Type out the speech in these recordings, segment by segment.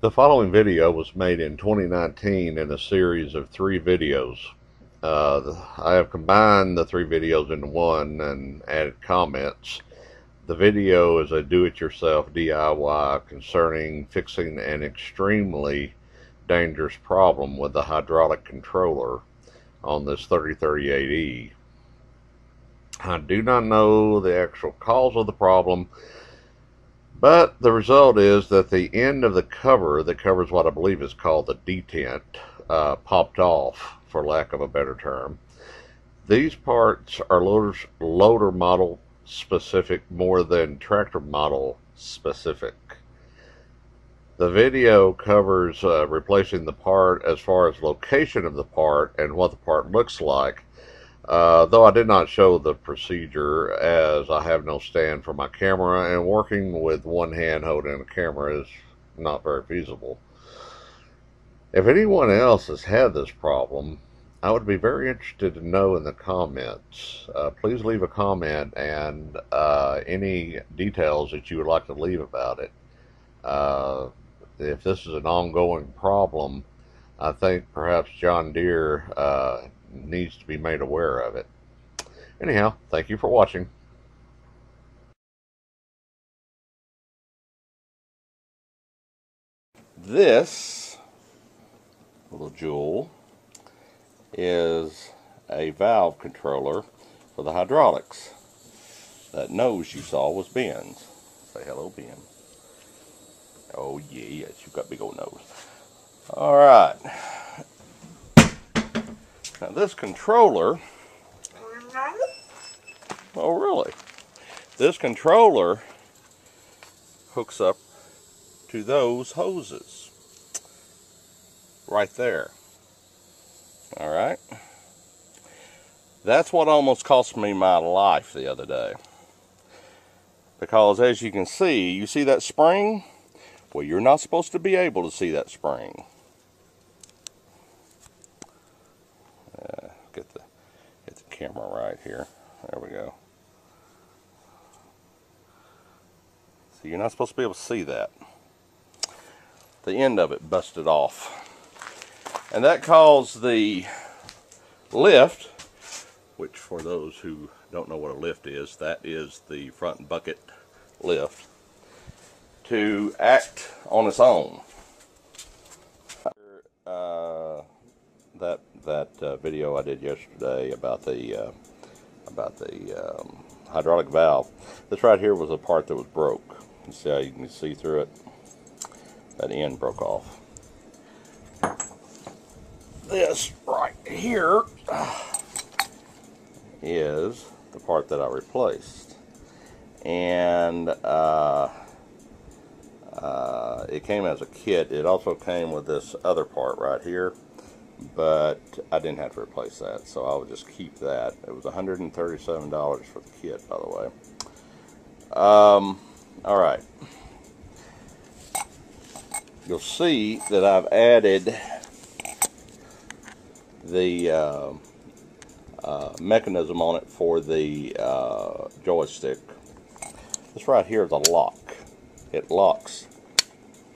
The following video was made in 2019 in a series of three videos. Uh, I have combined the three videos into one and added comments. The video is a do-it-yourself DIY concerning fixing an extremely dangerous problem with the hydraulic controller on this 3038E. I do not know the actual cause of the problem, but the result is that the end of the cover that covers what I believe is called the detent uh, popped off, for lack of a better term. These parts are loader, loader model specific more than tractor model specific. The video covers uh, replacing the part as far as location of the part and what the part looks like. Uh, though I did not show the procedure as I have no stand for my camera and working with one hand holding a camera is not very feasible. If anyone else has had this problem, I would be very interested to know in the comments. Uh, please leave a comment and uh, any details that you would like to leave about it. Uh, if this is an ongoing problem, I think perhaps John Deere uh, needs to be made aware of it. Anyhow, thank you for watching. This little jewel is a valve controller for the hydraulics. That nose you saw was Ben's. Say hello, Ben. Oh yeah, yes, you've got big old nose. All right. Now this controller, oh really? This controller hooks up to those hoses right there. All right. That's what almost cost me my life the other day. Because as you can see, you see that spring? Well, you're not supposed to be able to see that spring. Uh, get the get the camera right here. There we go. So you're not supposed to be able to see that. The end of it busted off. And that caused the lift, which for those who don't know what a lift is, that is the front bucket lift, to act on its own. Uh, that that uh, video I did yesterday about the uh, about the um, hydraulic valve. This right here was a part that was broke. You see how you can see through it? That end broke off. This right here is the part that I replaced. And uh, uh, it came as a kit. It also came with this other part right here, but I didn't have to replace that, so I will just keep that. It was $137 for the kit, by the way. Um, all right. You'll see that I've added the uh, uh, mechanism on it for the uh, joystick. This right here is a lock. It locks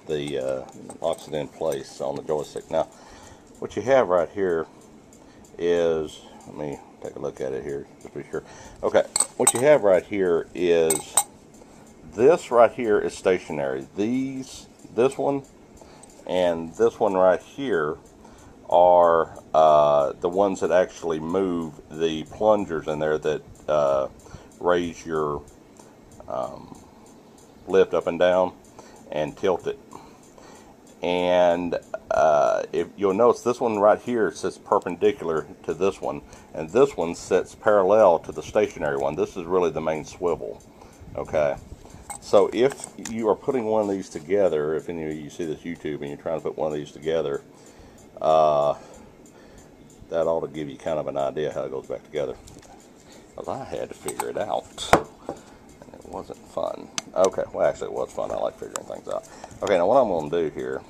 the uh, locks it in place on the joystick. Now, what you have right here is let me take a look at it here just to be sure. Okay, what you have right here is this right here is stationary. These, this one, and this one right here are uh, the ones that actually move the plungers in there that uh, raise your um, lift up and down and tilt it. And uh, if you'll notice this one right here sits perpendicular to this one and this one sits parallel to the stationary one. This is really the main swivel. Okay. So if you are putting one of these together, if any of you see this YouTube and you're trying to put one of these together, uh, that ought to give you kind of an idea how it goes back together. Because I had to figure it out. And it wasn't fun. Okay, well actually it was fun. I like figuring things out. Okay, now what I'm going to do here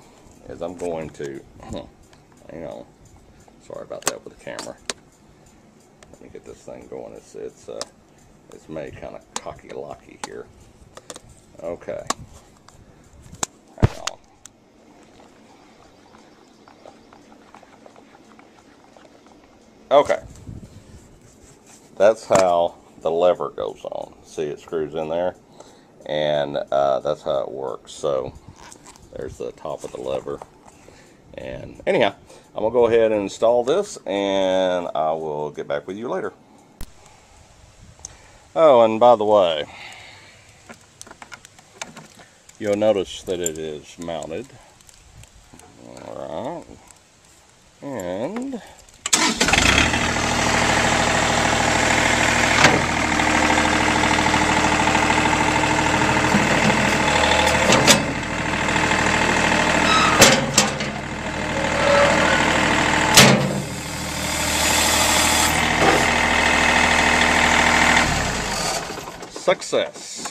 is I'm going to, you know, sorry about that with the camera. Let me get this thing going. It's, it's, uh, it's made kind of cocky-locky here. Okay. Hang on. Okay. That's how the lever goes on. See, it screws in there, and uh, that's how it works. So there's the top of the lever. And anyhow, I'm gonna go ahead and install this, and I will get back with you later. Oh, and by the way, you'll notice that it is mounted. All right. And success.